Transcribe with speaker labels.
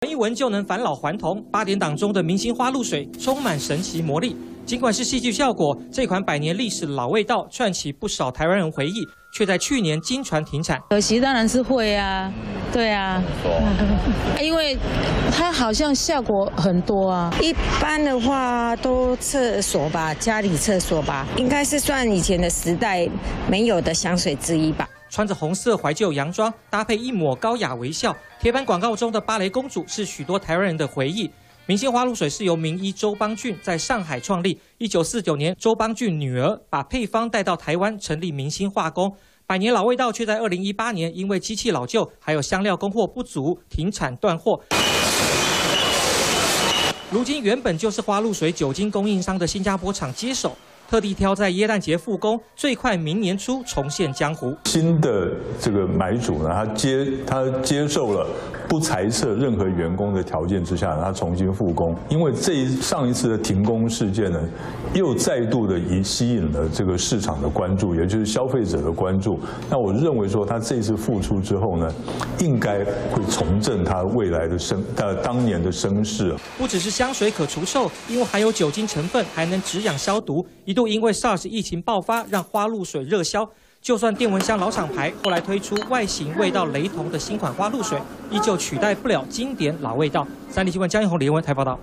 Speaker 1: 闻一闻就能返老还童，八点档中的明星花露水充满神奇魔力。尽管是戏剧效果，这款百年历史老味道串起不少台湾人回忆，却在去年经传停产。
Speaker 2: 可惜当然是会啊，对啊，因为它好像效果很多啊。
Speaker 3: 一般的话都厕所吧，家里厕所吧，应该是算以前的时代没有的香水之一吧。
Speaker 1: 穿着红色怀旧洋装，搭配一抹高雅微笑，铁板广告中的芭蕾公主是许多台湾人的回忆。明星花露水是由名医周邦俊在上海创立。一九四九年，周邦俊女儿把配方带到台湾，成立明星化工。百年老味道却在二零一八年因为机器老旧，还有香料供货不足，停产断货。如今原本就是花露水酒精供应商的新加坡厂接手。特地挑在耶诞节复工，最快明年初重现江湖。
Speaker 4: 新的这个买主呢，他接他接受了不裁撤任何员工的条件之下，他重新复工。因为这一上一次的停工事件呢，又再度的引吸引了这个市场的关注，也就是消费者的关注。那我认为说，他这次复出之后呢，应该会重振他未来的声呃当年的声势。
Speaker 1: 不只是香水可除臭，因为含有酒精成分，还能止痒消毒。一度因为 SARS 疫情爆发，让花露水热销。就算电蚊香老厂牌后来推出外形味道雷同的新款花露水，依旧取代不了经典老味道。三立新闻江一红、李文台报道。